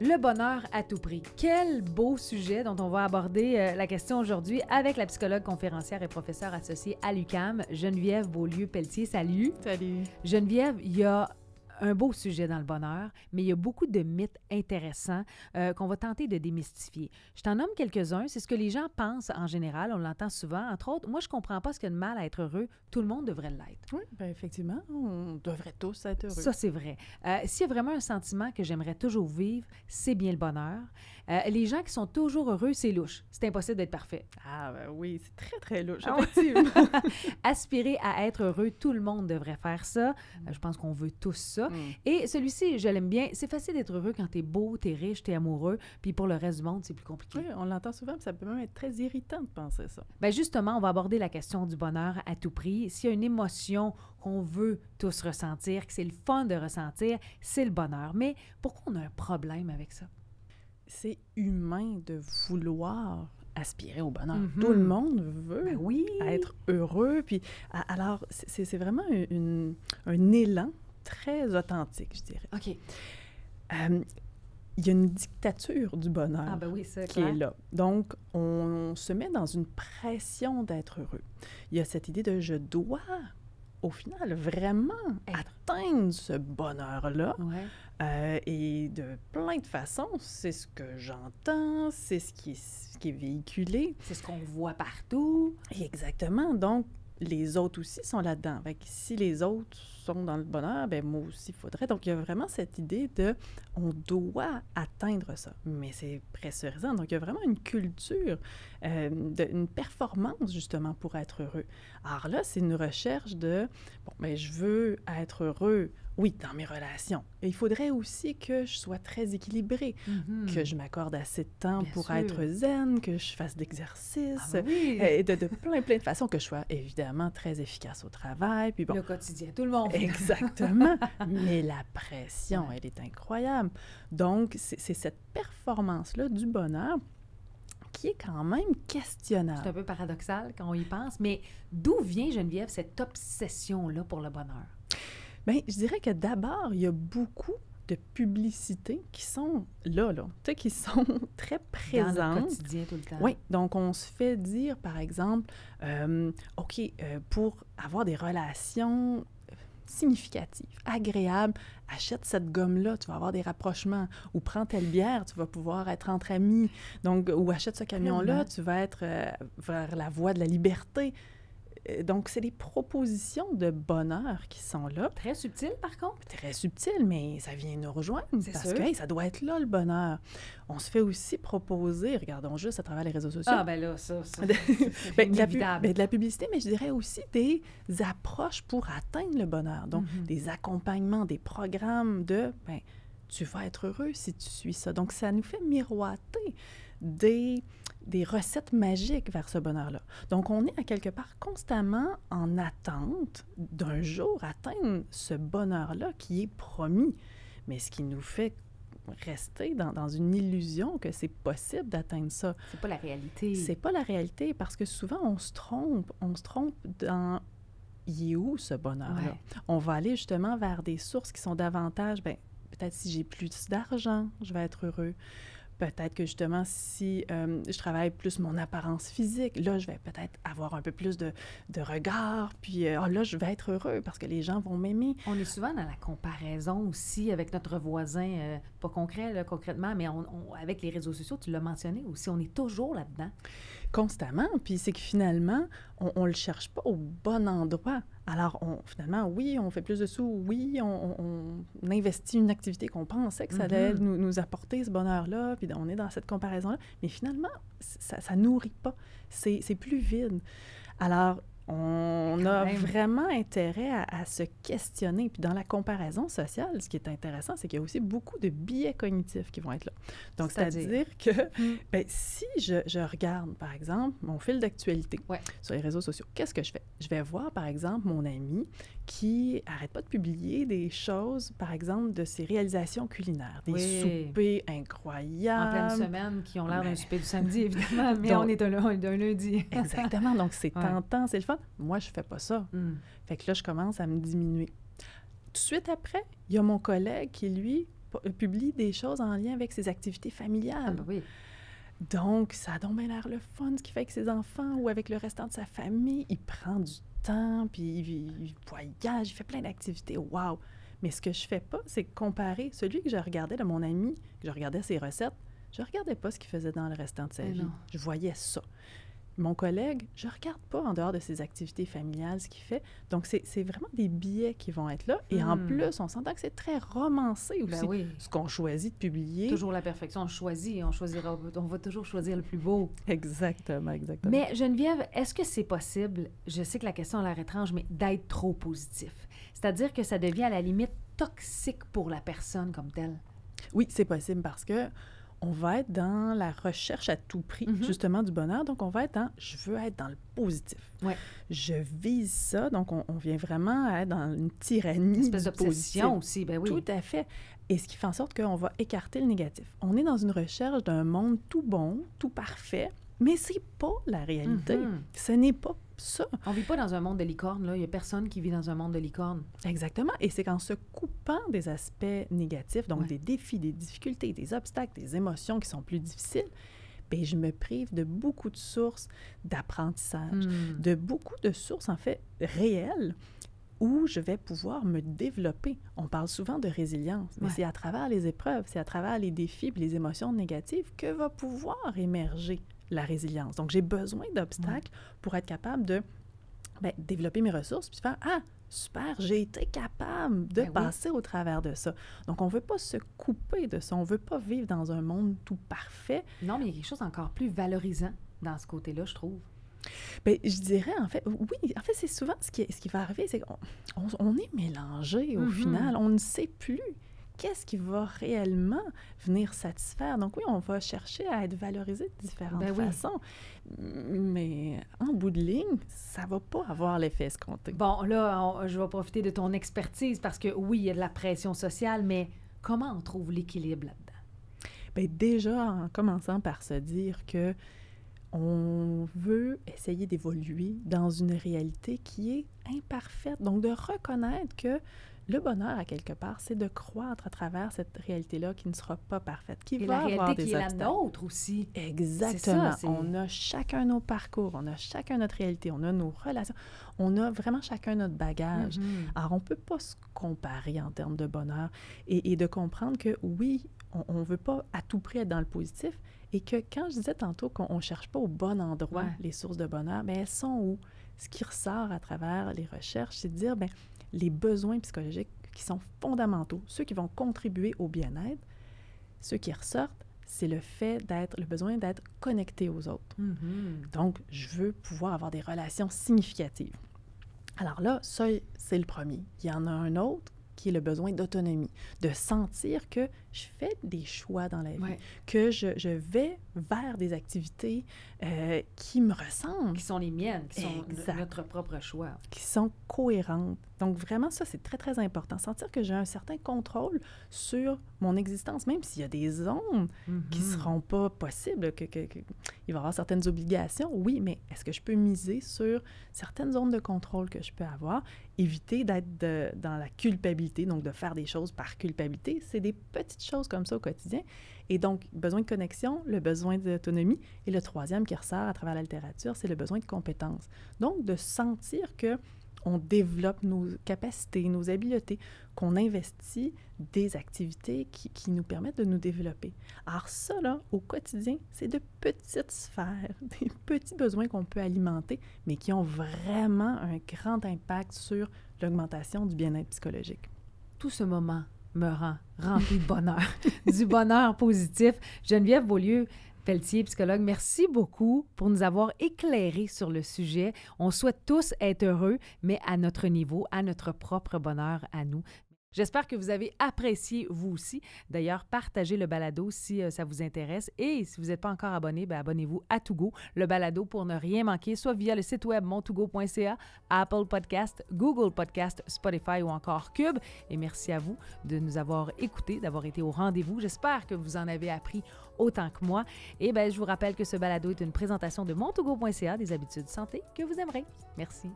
Le bonheur à tout prix. Quel beau sujet dont on va aborder euh, la question aujourd'hui avec la psychologue conférencière et professeure associée à l'UCAM, Geneviève Beaulieu-Pelletier. Salut. Salut. Geneviève, il y a un beau sujet dans le bonheur, mais il y a beaucoup de mythes intéressants euh, qu'on va tenter de démystifier. Je t'en nomme quelques-uns. C'est ce que les gens pensent en général. On l'entend souvent. Entre autres, moi, je comprends pas ce qu'il y a de mal à être heureux. Tout le monde devrait l'être. Oui, bien effectivement, on devrait tous être heureux. Ça, c'est vrai. Euh, S'il y a vraiment un sentiment que j'aimerais toujours vivre, c'est bien le bonheur. Euh, les gens qui sont toujours heureux, c'est louche. C'est impossible d'être parfait. Ah, ben oui, c'est très, très louche, Ah effectivement. Aspirer à être heureux, tout le monde devrait faire ça. Euh, je pense qu'on veut tous ça. Mm. Et celui-ci, je l'aime bien. C'est facile d'être heureux quand t'es beau, t'es riche, t'es amoureux. Puis pour le reste du monde, c'est plus compliqué. Oui, on l'entend souvent, puis ça peut même être très irritant de penser ça. Ben justement, on va aborder la question du bonheur à tout prix. S'il y a une émotion qu'on veut tous ressentir, que c'est le fun de ressentir, c'est le bonheur. Mais pourquoi on a un problème avec ça? C'est humain de vouloir aspirer au bonheur. Mhm. Tout le monde veut Ben oui. être heureux. Puis, alors, c'est vraiment une- un élan très authentique, je dirais. OK. Euh, Il y a une dictature du bonheur. Ah ben oui, qui est là. Donc, on se met dans une pression d'être heureux. Il y a cette idée de je dois, au final, vraiment Être. atteindre ce bonheur-là. Ouais. Euh, et de plein de façons, c'est ce que j'entends, c'est ce qui est, ce qui est véhiculé. C'est ce qu'on voit partout. Et exactement. Donc, les autres aussi sont là-dedans. Si les autres sont dans le bonheur, ben moi aussi, il faudrait. Donc, il y a vraiment cette idée de on doit atteindre ça. Mais c'est pressurisant. Donc, il y a vraiment une culture, euh, de, une performance, justement, pour être heureux. Alors là, c'est une recherche de bon, ben je veux être heureux, oui, dans mes relations. Et il faudrait aussi que je sois très équilibrée, que je m'accorde assez de temps. Bien pour sûr. être zen, que je fasse de Ah oui. Et de, de plein, plein de façons que je sois évidemment très efficace au travail. Puis bon, Le quotidien, tout le monde. Exactement. Mais la pression, elle est incroyable. Donc, c'est c'est cette performance-là du bonheur qui est quand même C'est questionnable. un peu paradoxal quand on y pense, mais d'où vient, Geneviève, cette obsession-là pour le bonheur? Bien, je dirais que d'abord, il y a beaucoup de publicités qui sont là, là, tu sais, qui sont très Dans le présentes. quotidien, tout le temps. Oui, donc on se fait dire, par exemple, euh, OK, euh, pour avoir des relations significatives, agréables, achète cette gomme-là, tu vas avoir des rapprochements. Ou prends telle bière, tu vas pouvoir être entre amis. Donc, ou achète ce camion-là, tu vas être euh, vers la voie de la liberté. Euh, Donc, c'est des propositions de bonheur qui sont là. Très subtil, par contre. Très subtil, mais ça vient nous rejoindre C'est parce sûr. que hey, ça doit être là, le bonheur. On se fait aussi proposer, regardons juste à travers les réseaux sociaux, Ah, ben là, ça, ça. ben, de la ben, de la publicité, mais je dirais aussi des approches pour atteindre le bonheur. Donc, Mhm. des accompagnements, des programmes de, ben, tu vas être heureux si tu suis ça. Donc, ça nous fait miroiter des, des recettes magiques vers ce bonheur-là. Donc, on est à quelque part constamment en attente d'un jour atteindre ce bonheur-là qui est promis. Mais ce qui nous fait rester dans, dans une illusion que c'est possible d'atteindre ça. C'est pas la réalité. C'est pas la réalité parce que souvent on se trompe, on se trompe dans il est où ce bonheur-là? Ouais. On va aller justement vers des sources qui sont davantage, ben peut-être si j'ai plus d'argent, je vais être heureux. Peut-être que justement, si euh, je travaille plus mon apparence physique, là, je vais peut-être avoir un peu plus de, de regard, puis euh, Ah, là, je vais être heureux parce que les gens vont m'aimer. On est souvent dans la comparaison aussi avec notre voisin, euh, pas concret, concrètement, mais on- avec les réseaux sociaux, tu l'as mentionné aussi, on est toujours là-dedans. Constamment. Puis c'est que finalement, on ne le cherche pas au bon endroit. Alors, on, finalement, oui, on fait plus de sous, oui, on, investit une activité qu'on pensait que ça allait Mhm. nous, nous apporter ce bonheur-là, puis on est dans cette comparaison-là. Mais finalement, ça ne nourrit pas. C'est plus vide. Alors, on a même. vraiment intérêt à, à se questionner. Puis dans la comparaison sociale, ce qui est intéressant, c'est qu'il y a aussi beaucoup de biais cognitifs qui vont être là. Donc, C'est-à-dire? que Mm. ben, si je, je regarde, par exemple, mon fil d'actualité Ouais. sur les réseaux sociaux, qu'est-ce que je fais? Je vais voir, par exemple, mon ami qui arrête pas de publier des choses, par exemple, de ses réalisations culinaires, des Oui. soupers En incroyables. pleine semaine, qui ont l'air d'un ben, souper du samedi, évidemment, mais donc- on est un, un lundi. Exactement. Donc, c'est Ouais. tentant, c'est le fun. Moi, je fais pas ça. Mm. Fait que là, je commence à me diminuer. Tout de suite après, il y a mon collègue qui, lui, publie des choses en lien avec ses activités familiales. Ah, ben oui. Donc, ça a donc bien l'air le fun, ce qu'il fait avec ses enfants ou avec le restant de sa famille. Il prend du temps, puis il, il voyage, il fait plein d'activités. Wow! Mais ce que je fais pas, c'est comparer celui que je regardais de mon ami, que je regardais ses recettes, je regardais pas ce qu'il faisait dans le restant de sa Mais vie. non. Je voyais ça. Mon collègue, je regarde pas en dehors de ses activités familiales ce qu'il fait. Donc, c'est vraiment des biais qui vont être là. Et en Hmm. plus, on s'entend que c'est très romancé aussi. Ben oui. Ce qu'on choisit de publier. Toujours la perfection. On choisit, on choisira, on va toujours choisir le plus beau. Exactement, exactement. Mais Geneviève, est-ce que c'est possible, je sais que la question a l'air étrange, mais d'être trop positif? C'est-à-dire que ça devient à la limite toxique pour la personne comme telle? Oui, c'est possible parce que on va être dans la recherche à tout prix, Mhm. justement, du bonheur. Donc, on va être dans je veux être dans le positif. Ouais. Je vise ça. Donc, on, on vient vraiment à être dans une tyrannie. Une espèce d'obsession aussi, ben oui. Tout à fait. Et ce qui fait en sorte qu'on va écarter le négatif. On est dans une recherche d'un monde tout bon, tout parfait, mais c'est pas la réalité. Mhm. Ce n'est pas ça. On vit pas dans un monde de licorne, là. Il y a personne qui vit dans un monde de licorne. Exactement. Et c'est qu'en se coupant des aspects négatifs, donc Ouais. des défis, des difficultés, des obstacles, des émotions qui sont plus difficiles, ben je me prive de beaucoup de sources d'apprentissage, Hmm. de beaucoup de sources, en fait, réelles où je vais pouvoir me développer. On parle souvent de résilience, mais Ouais. c'est à travers les épreuves, c'est à travers les défis et les émotions négatives que va pouvoir émerger la résilience. Donc, j'ai besoin d'obstacles pour être capable de ben, développer mes ressources puis faire Ah, super, j'ai été capable de Ben oui. passer au travers de ça. Donc, on ne veut pas se couper de ça. On ne veut pas vivre dans un monde tout parfait. Non, mais il y a quelque chose d'encore plus valorisant dans ce côté-là, je trouve. Bien, je dirais, en fait, oui, en fait, c'est souvent ce qui, ce qui va arriver, c'est qu'on on, on est mélangé au Mhm. final. On ne sait plus qu'est-ce qui va réellement venir satisfaire? Donc oui, on va chercher à être valorisé de différentes Ben oui. façons. Mais en bout de ligne, ça va pas avoir l'effet escompté. Bon, là, on- je vais profiter de ton expertise parce que oui, il y a de la pression sociale, mais comment on trouve l'équilibre là-dedans? Bien, déjà, en commençant par se dire que on veut essayer d'évoluer dans une réalité qui est imparfaite. Donc, de reconnaître que le bonheur, à quelque part, c'est de croître à travers cette réalité-là qui ne sera pas parfaite, qui Et va la avoir des qui est la nôtre aussi. Exactement. on a chacun nos parcours, on a chacun notre réalité, on a nos relations, on a vraiment chacun notre bagage. Mhm. Alors, on ne peut pas se comparer en termes de bonheur et, et de comprendre que oui, on ne veut pas à tout prix être dans le positif et que quand je disais tantôt qu'on ne cherche pas au bon endroit Ouais. les sources de bonheur, bien, elles sont où? Ce qui ressort à travers les recherches, c'est de dire, bien, les besoins psychologiques qui sont fondamentaux, ceux qui vont contribuer au bien-être, ceux qui ressortent, c'est le fait d'être, le besoin d'être connecté aux autres. Mhm. Donc, je veux pouvoir avoir des relations significatives. Alors là, ça, c'est le premier. Il y en a un autre qui est le besoin d'autonomie, de sentir que je fais des choix dans la vie, Ouais. que je, je vais vers des activités euh, qui me ressemblent, Qui sont les miennes, qui sont Exact. notre propre choix. qui sont cohérentes. Donc vraiment, ça, c'est très, très important. Sentir que j'ai un certain contrôle sur mon existence, même s'il y a des zones qui Mhm. seront pas possibles, que, que- que- il va y avoir certaines obligations, oui, mais est-ce que je peux miser sur certaines zones de contrôle que je peux avoir, éviter d'être dans la culpabilité, donc de faire des choses par culpabilité, c'est des petites choses comme ça au quotidien. Et donc, besoin de connexion, le besoin d'autonomie, et le troisième qui ressort à travers la littérature, c'est le besoin de compétences. Donc, de sentir que on développe nos capacités, nos habiletés, qu'on investit des activités qui, qui nous permettent de nous développer. Alors ça, là, au quotidien, c'est de petites sphères, des petits besoins qu'on peut alimenter, mais qui ont vraiment un grand impact sur l'augmentation du bien-être psychologique. Tout ce moment me rend rempli de bonheur, du bonheur positif. Geneviève Beaulieu, Pelletier, psychologue, merci beaucoup pour nous avoir éclairé sur le sujet. On souhaite tous être heureux, mais à notre niveau, à notre propre bonheur à nous. J'espère que vous avez apprécié vous aussi. D'ailleurs, partagez le balado si euh, ça vous intéresse. Et si vous n'êtes pas encore abonné, ben, abonnez-vous à Togo, le balado pour ne rien manquer, soit via le site web montougo.ca, Apple Podcast, Google Podcast, Spotify ou encore Cube. Et merci à vous de nous avoir écoutés, d'avoir été au rendez-vous. J'espère que vous en avez appris autant que moi. Et ben, je vous rappelle que ce balado est une présentation de montougo.ca, des habitudes santé que vous aimerez. Merci.